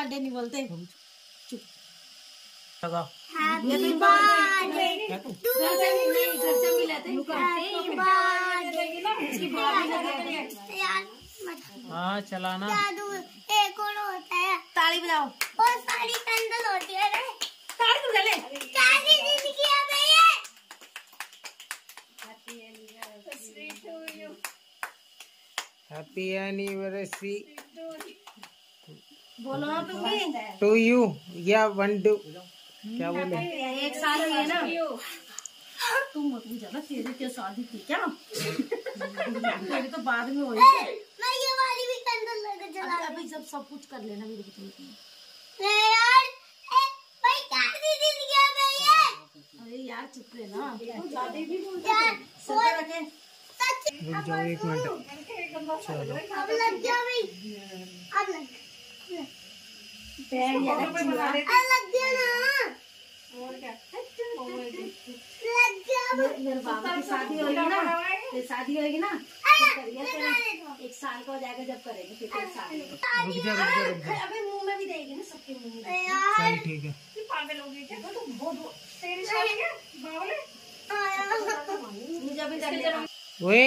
Birthday नहीं बोलते। लगा। हैप्पी बर्थडे है तू हैप्पी हाँ चलाना। एक और होता है। ताली बजाओ। और सारी कैंडल होती है ना। ताली तो बजा ले। सारी ज़िंदगी है भैया हैप्पी एनिवर्सरी बोलो ना तुम भी टू यू या वन टू क्या बोले एक साल है ना। तुम मत बुझा ना तेरी क्या शादी थी क्या? तेरी तो बाद में हुई। मैं ये वाली भी कैंडल लेकर चला अभी अभी जब सब कुछ कर लेना मेरे को तुम ले यार ए भाई कैसी ज़िंदगी है भैया अरे यार चुप रहे ना। यार सर रखे सच रुक जाओ एक मिनट। चलो अब लग गया भाई। अब लग मेरे बाबा की शादी होगी ना। शादी होगी ना एक साल का हो जाएगा जब करेंगे फिर में। जा अबे मुँह में भी देगी ना सबके मुँह में। ए यार। चल ठीक है। मुझे अभी कर लेना ओए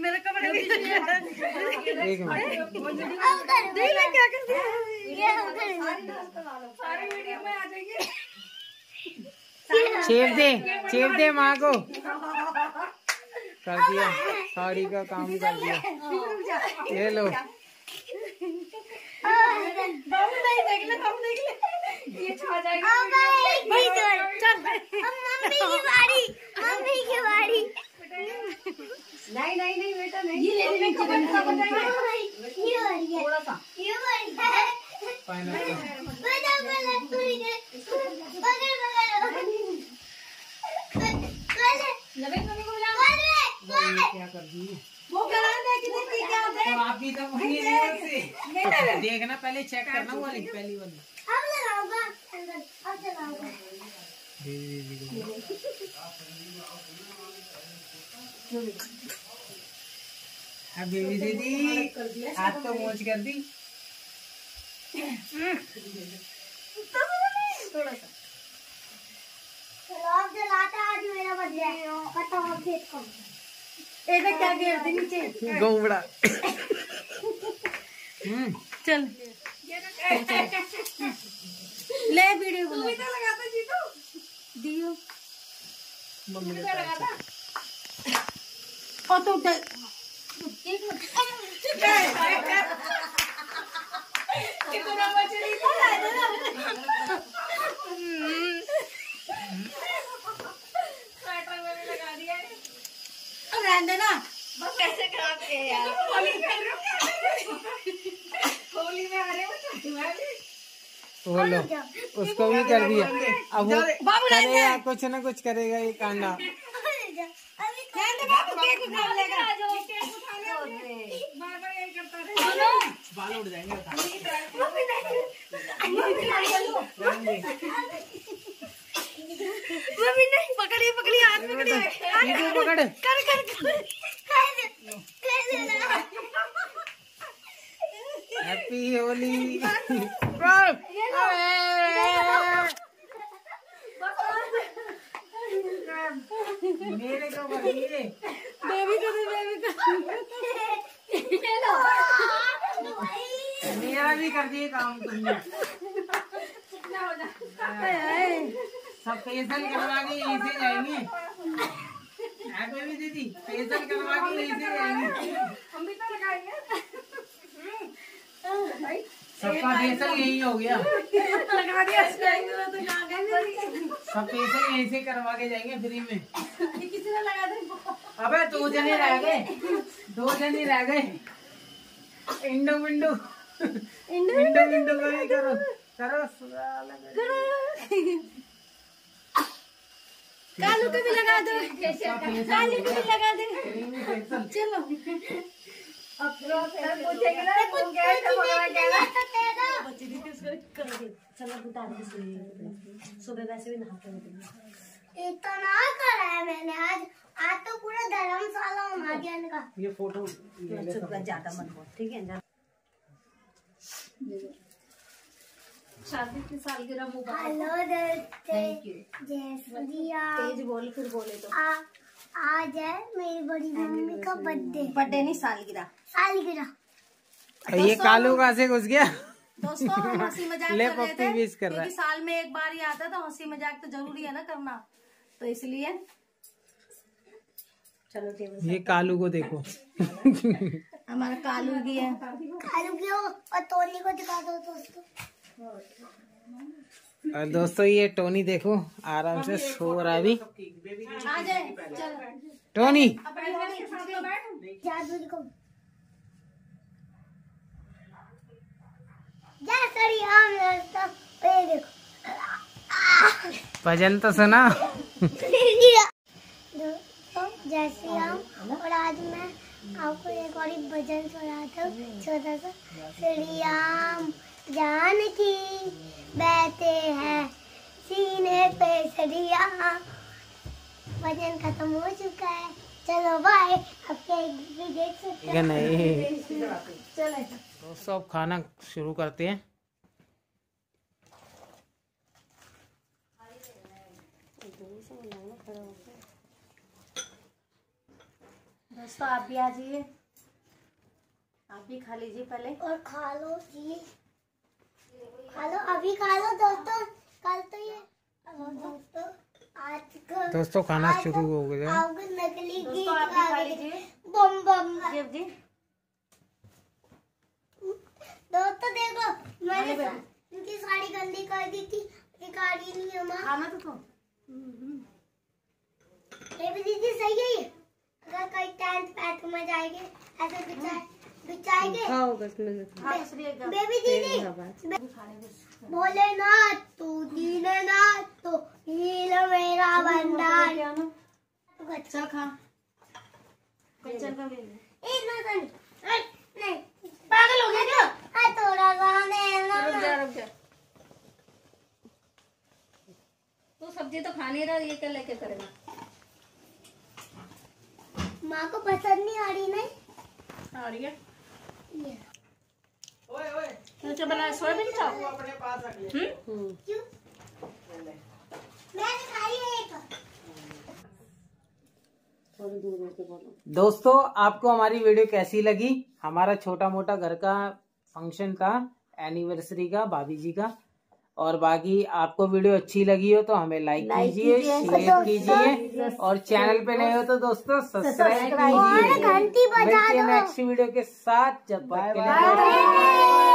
मेरे कपड़े एक मिनट। अब कर दे क्या कर दिया ये हम कर छेड़ दे छेड़ दे माँ को। कर दिया। साड़ी का काम कर दिया। ये लो। अब एक भी जोड़ चल। मम्मी की बारी। मम्मी की बारी। नहीं नहीं नहीं बेटा नहीं। ये ले ले कपड़ा ये बारी है। थोड़ा सा। ये बारी है। पाइनएप्पल बता बता तू बगल बगल बगल लगे मम्मी को बुला क्या कर दी वो करा दे कि नहीं क्या होता आप भी वही देखना पहले चेक करना वो वाली पहली वाली। अब अब बेबी दीदी हाथ तो मोच कर दी। थोड़ा सा चलो जलाता आज मेरा बताओ एक क्या गिर दी नीचे? गोबड़ा हम्म चल। वीडियो बना तू लगाता जी तो दियो। मम्मी ने कहा ओ तो एक कितना मछली अब रहने देना बस कैसे खराब किए यार होली में आ रहे हो वो लो उसको भी कर दिया। अब वो करेगा कुछ ना कुछ करेगा ये कांडा। बाल उड़ जाएँगे मम्मी नहीं पकड़ी पकड़ी हाथ पकड़ी दीदी पकड़। कर कर कर। हैप्पी होली। मेरे भी कर दिए काम करवा के यहीं से जाएँगे दीदी फेशियल करवा के यहीं से जाएँगे हम भी तो लगाएँगे सबका फेशियल यही हो गया। लगा दिया तो सब फेशियल यहीं से करवा के जाएँगे फ्री में। ये किसी ने लगा दे अबे दो जने रह गए। दो जने रह गए। इंडो विंडो इंडो विंडो करो। करो करो। कालू को भी लगा दो। कालू को भी लगा दे। चलो। बच्चे भी किस कर दे चलो बता दे सुबह वैसे भी नहाते हैं। इतना करा है मैंने आज। आज तो पूरा धर्मशाला घुमा दिया इनका ये फ़ोटो। ज़्यादा मत बोल ठीक है शादी की सालगिरह मुबारक। हेलो थैंक यू जय श्री तेज बोल फिर बोले तो। आ, आज है मेरी बड़ी मम्मी का बर्थडे बर्थडे नहीं सालगिरह। सालगिरह। ये कालू कहाँ से घुस गया? दोस्तों हम हँसी मज़ाक ले कर रहे थे कर रहा है। साल में एक बार ही आता है तो हँसी मज़ाक तो ज़रूरी है ना करना। तो इसलिए चलो ये कालू को देखो। हमारा कालू भी है। खालू की और टोनी को दिखा दो दोस्तों। और दोस्तों ये टोनी देखो आराम से सो रहा है अभी। आ जाए चल। टोनी! देखो। भजन तो सुना। दोस्तों जय श्री राम और आज मैं आपको एक और भजन सुनाता हूँ छोटा सा। श्री राम जानकी बैठे हैं। सीने पे राम भजन खत्म हो चुका है। चलो बाय आपके भी देख सकते है नहीं। चले। दोस्तों अब खाना शुरू करते हैं। दोस्तों आप भी आ जाइए। आप भी खा लीजिए पहले। और खा लो जी खा लो अभी खा लो दोस्तों कल तो ये और दोस्तों आज को दोस्तों खाना शुरू हो गया। नकली दोस्तों आप भी गा खा के लीजिए बम बम। देव जी। दोस्तों देखो मैंने इनकी साड़ी गंदी कर दी थी। रिकॉर्डिंग नहीं है माँ। खाना तो तो। ये भी दीदी सही है अगर कहीं टेंथ पैथ में जाएँगे ऐसे हाँ। दूसरी एक बेबी दीदी भोलेनाथ तू दीननाथ तो। ना चल खा। चल का ले ले। ए ना ना नहीं नहीं। पागल हो गया क्या? आ थोड़ा गाने ना रुक जा रुक जा। तू सब्ज़ी तो खा नहीं रहा ये क्या लेके करेगा? माँ को पसंद नहीं आ रही नहीं? आ रही है। ओए ओए। तू बनाया? सोयाबीन चाप अपने पास रख ले। हम्म। क्यों? मैंने खाई है एक। दोस्तों आपको हमारी वीडियो कैसी लगी? हमारा छोटा मोटा घर का फ़ंक्शन था एनिवर्सरी का भाभी जी का। और बाकी आपको वीडियो अच्छी लगी हो तो हमें लाइक कीजिए शेयर कीजिए। और चैनल पे नए हो तो दोस्तों सब्सक्राइब कीजिए। नेक्स्ट वीडियो के साथ। जब के लिए बाय